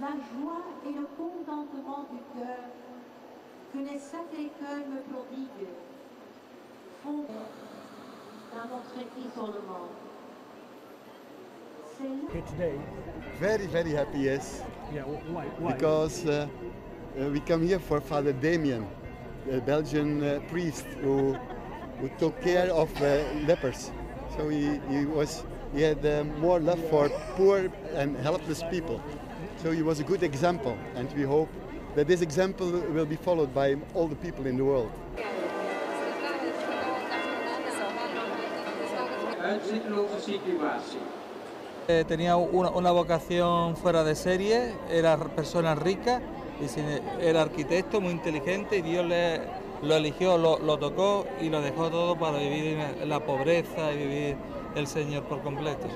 la joie et le contentement du cœur que les Sacré-Cœur me prodiguent font dans notre isolement. Here today. Very, very happy, yes. Yeah, why? why? Because uh, uh, we come here for Father Damien, a Belgian uh, priest who, who took care of uh, lepers. So he, he was he had um, more love for poor and helpless people. So he was a good example, and we hope that this example will be followed by all the people in the world. Eh, tenía una, una vocación fuera de serie, era persona rica, y era arquitecto muy inteligente y Dios le, lo eligió, lo, lo tocó y lo dejó todo para vivir la pobreza y vivir el Señor por completo.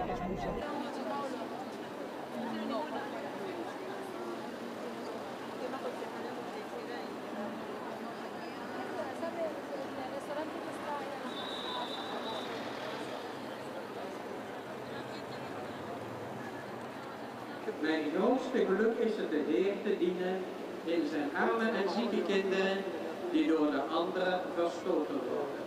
Mijn grootste geluk is het de Heer te dienen in zijn arme en zieke kinderen die door de anderen verstoten worden.